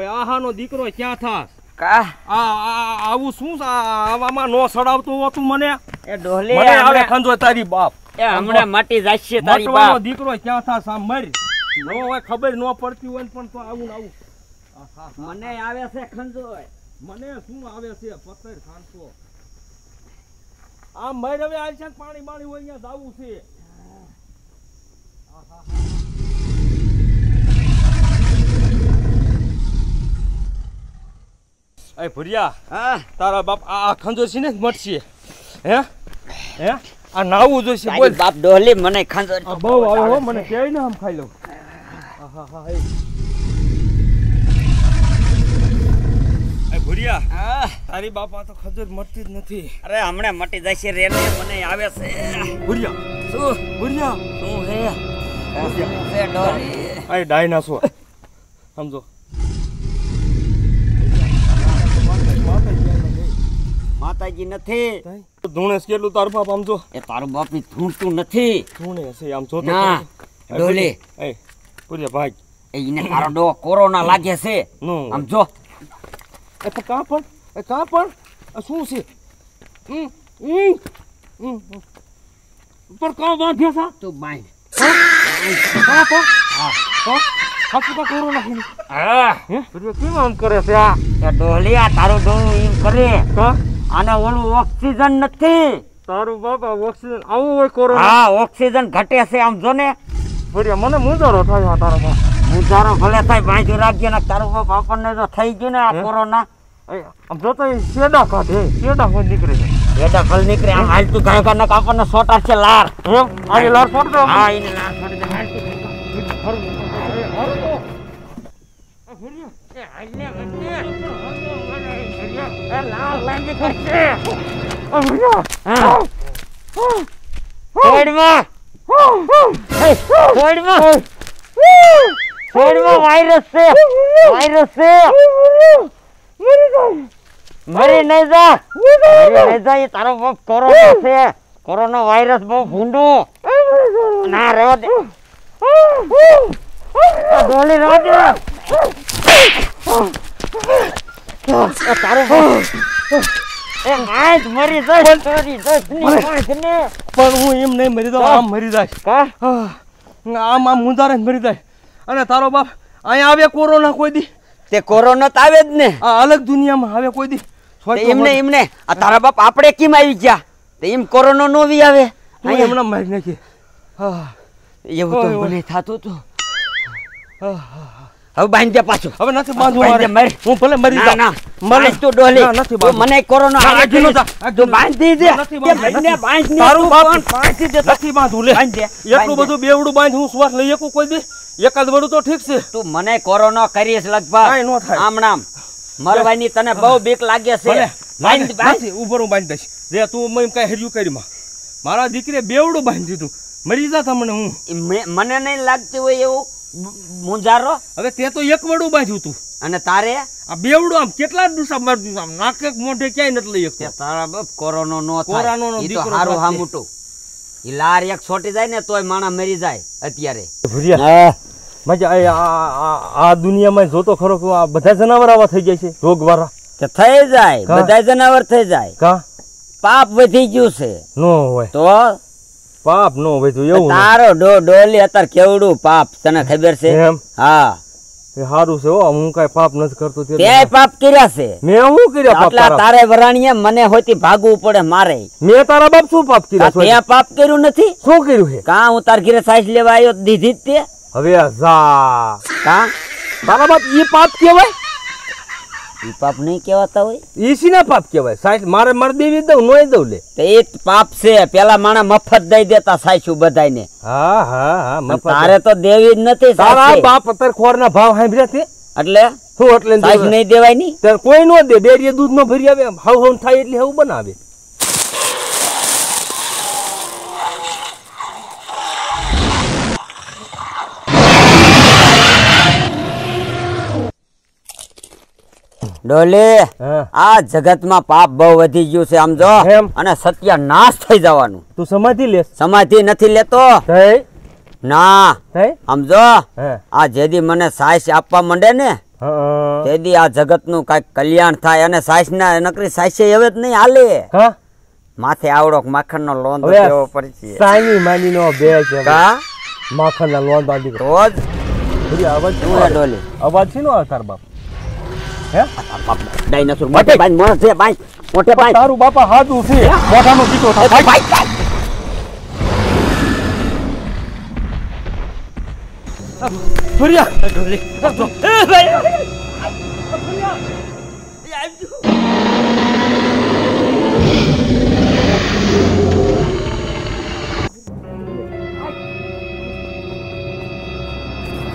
ભાઈ આહાનો દીકરો ક્યાં થાસ કા? આ આ- આવું શું આવામાં નો સડાવતું હોતું મને? એ ડોલી મને આવે ખંજો તારી બાપ. એ હમણાં માટી જાશે તારી બાપ. દીકરો ક્યાં થાસ આમ મર. નો હોય ખબર નો પડતી હોય પણ તો આવું ને આવું. મને આવે છે ખંજોય. મને શું આવે છે? પથ્થર ખાનતો આમ મર હવે આવી છે પાણી બાણી હોય અહીંયા જાવું છે. એ ભુરિયા હા? તારા બાપ આ છે ને મટશે હે? હે? આ નાવું જોઈશે બોલ. બાપ ડોલી મને ખાંજો બહુ આવે હો મને ક્યાંય ને આમ ખાઈ લઉં આહાહા, એ. એ ભુરિયા હા? તારી બાપા તો ખજૂર મળતી જ નથી. અરે હમણાં મટી જશે રે મને આવે છે. ભુરિયા શું? ભુરિયા. શું હે ડોલી આ ડાયનાસોર. સમજો. માતાજી નથી. ધૂણેશ કેટલું તારું બાપ આમ જો? એ તારું બાપ ધૂણતું નથી. ધૂણેશ આમ જો ના ડોલે. એ ભુરિયા ભાઈ. એ ઈને તારો ડો કોરોના લાગે છે. આમ જો. એ તો કા પણ એ કા પણ? શું છે. પણ કાં બાંધ્યો છે? તું બાંધ. કાં પણ? હા. હાથું કોરોના હા? હે કેમ આમ કરે છે. આ એ આ તારું ડો એમ કરે. કાં આને ઓલું ઓક્સિજન નથી. તારું બાપા ઓક્સિજન આવું હોય કોરોના. હા ઓક્સિજન ઘટે છે આમ જો ને. ભુરિયા મને મુંજારો થાય તારો બાપ. મુજારો ભલે થાય બાજુ રાખજે ને તારું બાપ આપણને જો થઈ ગયું ને આ? કોરોના. આમ જોતો એ શેડા કાઢે શેડા નીકળે છે. એડા ભલ નીકળે આમ હાલ તું ઘાય ઘાય આપણને છે લાર. એમ આજે લાર ફોડ દો. હા એને લાર ફોડી દે હાલ તું ઘાય ઘાય. એ લાર લાંબી કરશે હા. વાયરસ છે વાયરસ છે મરી નહીં જા મરી નહીં જા એ તારો બાપ કોરોના છે બહુ ભૂંડો ના રહેવા દે તારો એ નાય મરી જાય તારી દસની પાંચને પણ હું એમ નહીં મરી દઉં આમ મરી જાય કા આમ આમ મુંજારે મરી જાય અને તારો બાપ અહીંયા આવે કોરોના કોઈ દી તે કોરોના તો આવે જ ને. આ અલગ દુનિયામાં આવે કોઈ દી. એમને એમને. આ તારા બાપ આપણે કેમ આવી ગયા? તે એમ કોરોના નો બી આવે. એમને મારી નાખી. એવું થતું તો. મને થાતું હતું. હવે બાંધી દે પાછું. હવે નથી બાંધવું મારે. મરી. હું ભલે મરી જાઉં. ના મને- તો ડોલી. નથી મને કોરોના આગી નો છે. જા. બાંધી દે નથી. બાંધ ને તારું બાપ- બાંધી દે નથી બાંધું લે. બાંધ દે, એટલું બધું બેવડું બાંધ હું શ્વાસ લઈ શકું કોઈ દી? એકાદ વડું તો ઠીક છે. તું મને કોરોના કરીશ લગભગ. લગભગ નો થાય. આમ નામ. મરવાની તને બહુ બીક લાગે છે. બાંધ બાંધ. નથી હું બાંધી દઈશ. રે તું એમ કઈ હર્યું કરી મારા દીકરે બેવડું બાંધી દીધું મરી જા તમને હું. મને નહીં લાગતું હોય એવું? મુંજારો? હવે તે તો એક વડું બાંધ્યું તું અને તારે? આ બેવડું આમ કેટલા દિવસ મારતું આમ નાકે મોઢે ક્યાંય નથી લઈ શકતો. તારા બાપ કોરોનો નો ઈ તો દીકરો હારું હા. મોટું ઈ લાર એક છોટી જાય ને તોય માણા મરી જાય અત્યારે. ભૂરિયા મજા આ આ- આ દુનિયામાં જોતો ખરો કે આ બધા જનાવર આવા થઈ જાય છે રોગ વાળા કે થઈ જાય બધા જનાવર થઈ જાય. કા? પાપ વધી ગયું છે. નો હોય. તો પાપ નો હોય એવું તારો ડો ડોલી અત્યારે કેવડું પાપ તને ખબર છે? એમ? હા. એ હારું છે હો હું કઈ પાપ નથી કરતો તે તે પાપ કર્યા છે. મે હું કર્યા પાપ આટલા તારા? વરાણીએ મને હોતી ભાગવું પડે મારે. મેં તારા બાપ શું પાપ કર્યા છે? તે પાપ કર્યું નથી? શું કર્યું છે? કા હું તાર ઘરે સાઈસ લેવા આવ્યો દીધી તે? હવે જા. કા? તારા બાપ ઈ પાપ કહેવાય? ઈ પાપ નહીં કહેવાતા હોય? ઈ સીના પાપ કહેવાય? સાઈડ મારે મારે દેવી દઉં નોય દઉં લે. તો એ જ પાપ છે. પેલા માણા મફત દઈ દેતા સાચું બધાને હા હા હા મફત. તારે તો દેવી જ નથી તારા. બાપ અત્યારે ખોરના ભાવ સાંભળ્યા છે એટલે? શું એટલે સાઈઝ નહીં દેવાયની? કોઈ નો દે ડેરીએ દૂધ નો ભરી આવે હાવ હાવ થાય એટલે હાવ બનાવે. ડોલે આ જગતમાં પાપ બહુ વધી ગયું છે આમ જો અને સત્ય નાશ થઈ જવાનું. તું સમાધિ લે. સમાધિ નથી લેતો? ના. આમ જો આ જેદી મને સાઈસ આપવા માંડે ને તેથી આ જગતનું કંઈક કલ્યાણ થાય. અને સાસના નકરી સાસે હવે જ નહીં હાલે. માથે આવડો માખણનો લોન દેવો પડશે. સાની માની નો બે છે કા? માખણ ના લોન બાંધી તો જ અવાજ ડોલી. અવાજ છે નો તાર બાપ? હે ડાયનાસોર મોટે બાઈ મોટે બાઈ મોટે બાઈ તારું બાપા હાથું છે મોઢાનો કીધો એ તો બાઈ ફર્યા ઢોલી એ ભાઈ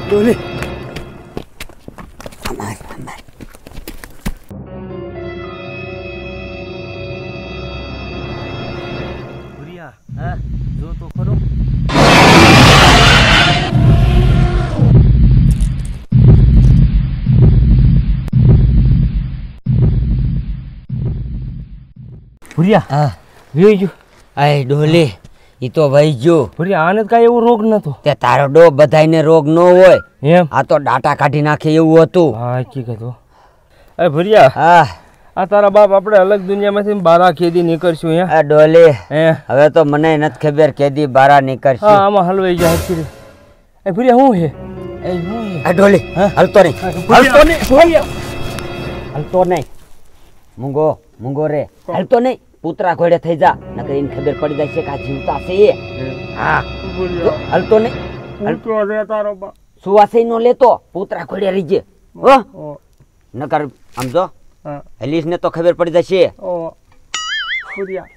ઢોલી ભૂરિયા હા જો તો ખરો. ભૂરિયા હા. જોઈ જો આય ડોલે ઈ તો ભાઈ જો ભૂરિયા આને કાંઈ એવો રોગ નતો. તે તારો ડો બધાયને રોગ ન હોય. એમ? આ તો ડાટા કાઢી નાખે એવું હતું. હા હકીકત હો. અરે ભૂરિયા હા. આ તારા બાપ આપણે અલગ દુનિયામાંથી બારા કેદી નીકળશું હે આ ડોલી હે? હવે તો મને નથી ખબર કેદી બારા હા આમાં હલવાઈ જાય છે. એ ફરી હું હે? એ હે આ ડોલી હલતો નહીં. હલતો નહીં. હલતો નહીં. મૂંગો મૂંગો રે. હલતો નહીં. પૂતરા ઘોડે થઈ જા. નકર એને ખબર પડી જાય છે કે આ જીવતા છે. હા. હલતો નહીં. હલતો રે તારો બાપ. સુવાસી નો લેતો. પૂતરા ઘોડે રહીજે હો. નકર આમ જો હા. હલીશ ને તો ખબર પડી જશે. ઓ ભૂરિયા.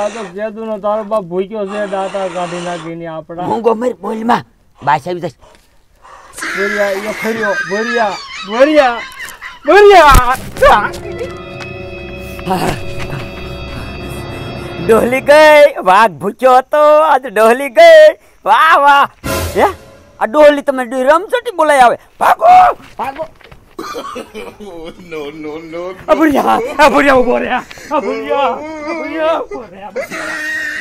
આ તો જેદુનો તારો બાપ ભૂક્યો છે દાતા કાઢી નાખીને આપણા. મૂંગો મર બોલમાં. બાસ આવી જશે ભૂરિયા એ ફર્યો ભૂરિયા ભૂરિયા ભૂરિયા. ડોહલી ગઈ વાઘ ભૂખ્યો હતો આજ ડોહલી ગઈ. વાહ વાહ. હે? આ ડોલી તમે રમચોટી બોલાય આવે. ભાગો ભાગો. આ no, no. ભૂરિયા ¡Apuria! ¡Apuria, apuria! ¡Apuria! ¡Apuria, રહ્યા